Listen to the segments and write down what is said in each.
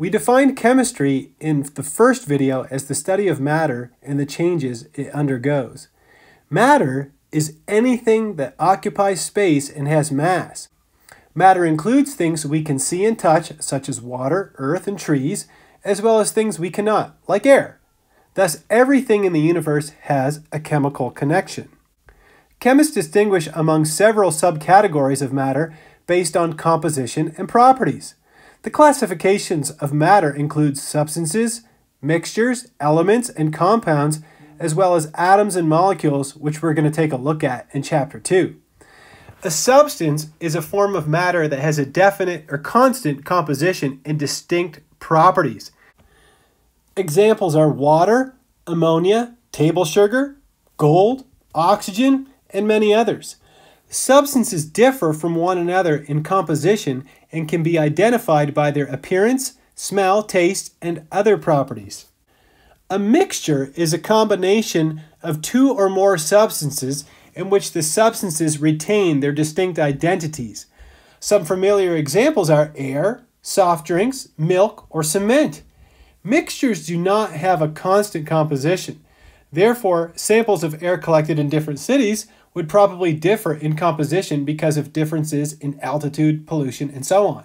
We defined chemistry in the first video as the study of matter and the changes it undergoes. Matter is anything that occupies space and has mass. Matter includes things we can see and touch, such as water, earth, and trees, as well as things we cannot, like air. Thus, everything in the universe has a chemical connection. Chemists distinguish among several subcategories of matter based on composition and properties. The classifications of matter include substances, mixtures, elements, and compounds, as well as atoms and molecules, which we're going to take a look at in Chapter 2. A substance is a form of matter that has a definite or constant composition and distinct properties. Examples are water, ammonia, table sugar, gold, oxygen, and many others. Substances differ from one another in composition and can be identified by their appearance, smell, taste, and other properties. A mixture is a combination of two or more substances in which the substances retain their distinct identities. Some familiar examples are air, soft drinks, milk, or cement. Mixtures do not have a constant composition. Therefore, samples of air collected in different cities would probably differ in composition because of differences in altitude, pollution, and so on.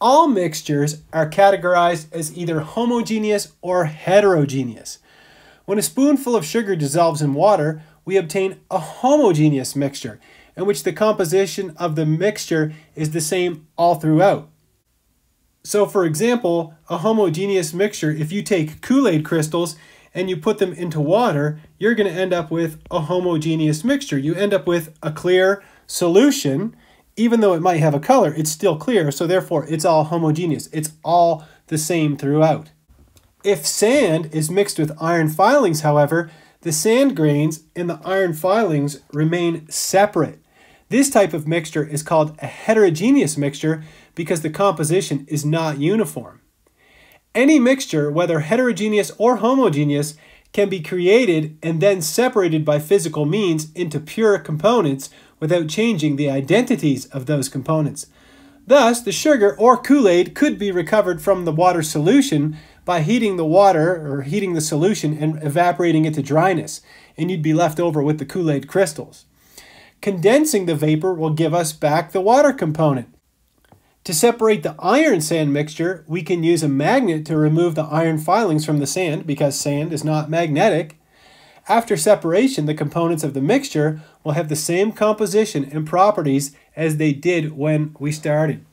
All mixtures are categorized as either homogeneous or heterogeneous. When a spoonful of sugar dissolves in water, we obtain a homogeneous mixture in which the composition of the mixture is the same all throughout. So for example, a homogeneous mixture, if you take Kool-Aid crystals and you put them into water, you're going to end up with a homogeneous mixture. You end up with a clear solution. Even though it might have a color, it's still clear, so therefore it's all homogeneous. It's all the same throughout. If sand is mixed with iron filings, however, the sand grains and the iron filings remain separate. This type of mixture is called a heterogeneous mixture because the composition is not uniform. Any mixture, whether heterogeneous or homogeneous, can be created and then separated by physical means into pure components without changing the identities of those components. Thus, the sugar or Kool-Aid could be recovered from the water solution by heating the water or heating the solution and evaporating it to dryness, and you'd be left over with the Kool-Aid crystals. Condensing the vapor will give us back the water component. To separate the iron sand mixture, we can use a magnet to remove the iron filings from the sand because sand is not magnetic. After separation, the components of the mixture will have the same composition and properties as they did when we started.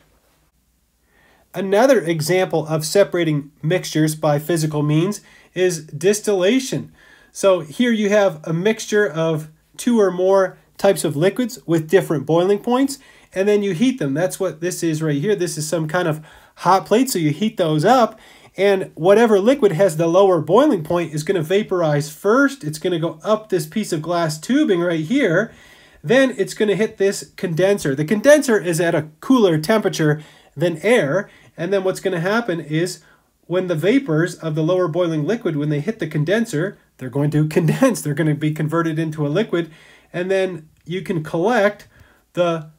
Another example of separating mixtures by physical means is distillation. So here you have a mixture of two or more types of liquids with different boiling points and then you heat them. That's what this is right here. This is some kind of hot plate, so you heat those up, and whatever liquid has the lower boiling point is going to vaporize first. It's going to go up this piece of glass tubing right here. Then it's going to hit this condenser. The condenser is at a cooler temperature than air, and then what's going to happen is when the vapors of the lower boiling liquid, when they hit the condenser, they're going to condense. They're going to be converted into a liquid, and then you can collect the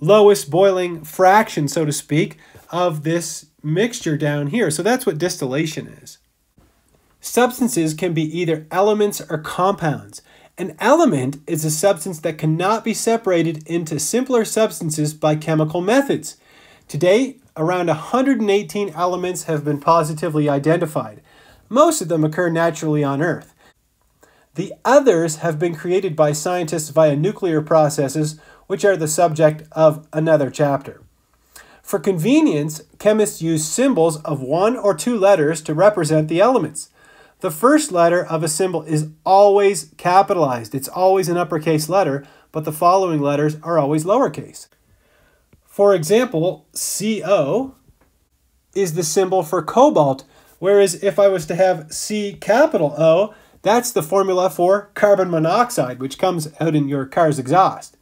lowest boiling fraction, so to speak, of this mixture down here. So that's what distillation is. Substances can be either elements or compounds. An element is a substance that cannot be separated into simpler substances by chemical methods. Today, around 118 elements have been positively identified. Most of them occur naturally on Earth. The others have been created by scientists via nuclear processes which are the subject of another chapter. For convenience, chemists use symbols of one or two letters to represent the elements. The first letter of a symbol is always capitalized. It's always an uppercase letter, but the following letters are always lowercase. For example, CO is the symbol for cobalt, whereas if I was to have C capital O, that's the formula for carbon monoxide, which comes out in your car's exhaust.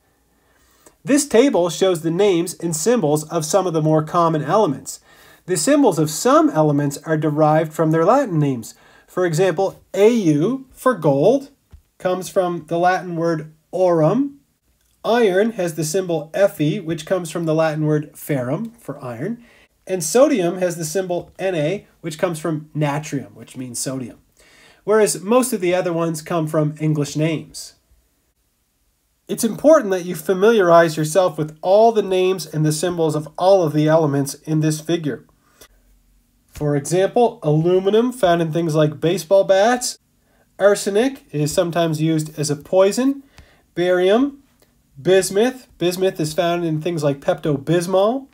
This table shows the names and symbols of some of the more common elements. The symbols of some elements are derived from their Latin names. For example, Au for gold comes from the Latin word aurum. Iron has the symbol Fe, which comes from the Latin word ferrum for iron. And sodium has the symbol Na, which comes from natrium, which means sodium. Whereas most of the other ones come from English names. It's important that you familiarize yourself with all the names and the symbols of all of the elements in this figure. For example, aluminum found in things like baseball bats. Arsenic is sometimes used as a poison. Barium, bismuth. Bismuth is found in things like Pepto-Bismol.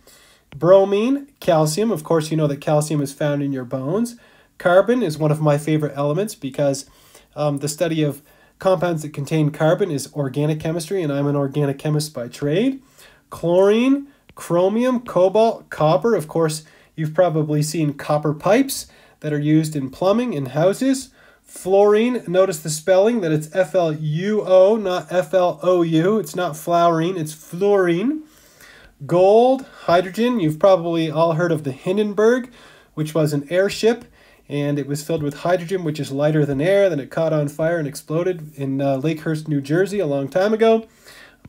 Bromine, calcium. Of course, you know that calcium is found in your bones. Carbon is one of my favorite elements because um, the study of Compounds that contain carbon is organic chemistry, and I'm an organic chemist by trade. Chlorine, chromium, cobalt, copper. Of course, you've probably seen copper pipes that are used in plumbing in houses. Fluorine, notice the spelling that it's F L U O, not F L O U. It's not fluorine, it's fluorine. Gold, hydrogen, you've probably all heard of the Hindenburg, which was an airship and it was filled with hydrogen, which is lighter than air. Then it caught on fire and exploded in uh, Lakehurst, New Jersey, a long time ago.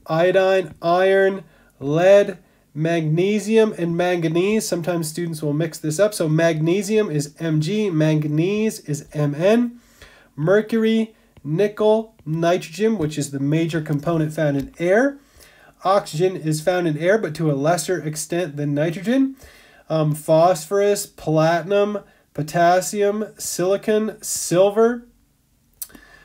Iodine, iron, lead, magnesium, and manganese. Sometimes students will mix this up. So magnesium is Mg, manganese is Mn. Mercury, nickel, nitrogen, which is the major component found in air. Oxygen is found in air, but to a lesser extent than nitrogen. Um, phosphorus, platinum, potassium, silicon, silver,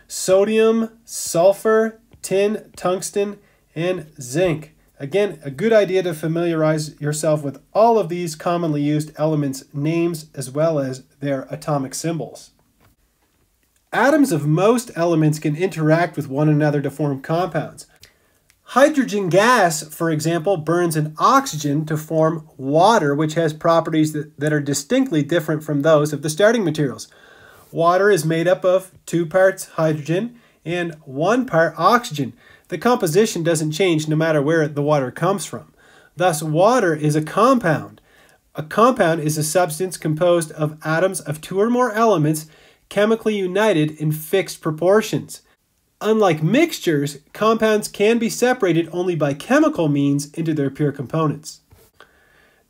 sodium, sulfur, tin, tungsten, and zinc. Again, a good idea to familiarize yourself with all of these commonly used elements' names as well as their atomic symbols. Atoms of most elements can interact with one another to form compounds. Hydrogen gas, for example, burns in oxygen to form water, which has properties that, that are distinctly different from those of the starting materials. Water is made up of two parts hydrogen and one part oxygen. The composition doesn't change no matter where the water comes from. Thus, water is a compound. A compound is a substance composed of atoms of two or more elements chemically united in fixed proportions. Unlike mixtures, compounds can be separated only by chemical means into their pure components.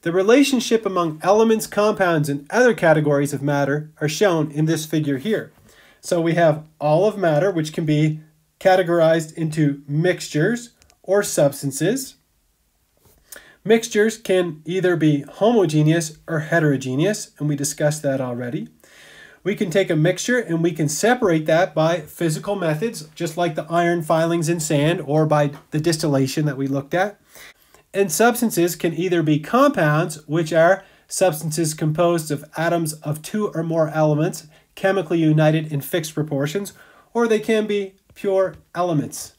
The relationship among elements, compounds, and other categories of matter are shown in this figure here. So we have all of matter, which can be categorized into mixtures or substances. Mixtures can either be homogeneous or heterogeneous, and we discussed that already. We can take a mixture and we can separate that by physical methods, just like the iron filings in sand or by the distillation that we looked at. And substances can either be compounds, which are substances composed of atoms of two or more elements chemically united in fixed proportions, or they can be pure elements.